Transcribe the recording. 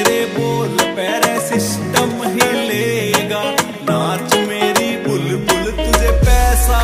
तेरे बोल पैरे सिस्टम हिलेगा। नाच मेरी बुलबुल तुझे पैसा